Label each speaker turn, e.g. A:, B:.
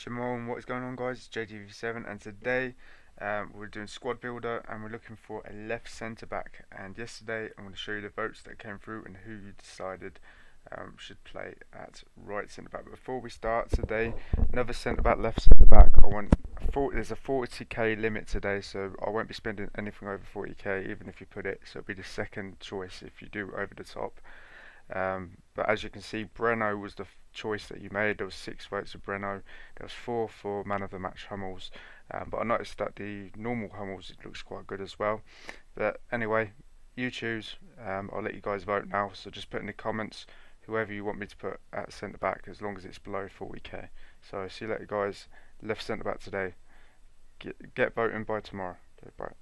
A: Shamone, what is going on guys? It's JTV7 and today um, we're doing squad builder and we're looking for a left centre back and yesterday I'm going to show you the votes that came through and who you decided um, should play at right centre back. Before we start today, another centre back, left centre back, I want there's a 40k limit today so I won't be spending anything over 40k even if you put it so it'll be the second choice if you do over the top. Um, but as you can see, Breno was the choice that you made. There was six votes for Breno. There was four for man of the match Hummels. Um, but I noticed that the normal Hummels it looks quite good as well. But anyway, you choose. Um, I'll let you guys vote now. So just put in the comments whoever you want me to put at centre back, as long as it's below 40k. So see you later, guys. Left centre back today. Get, get voting by tomorrow. Okay, bye.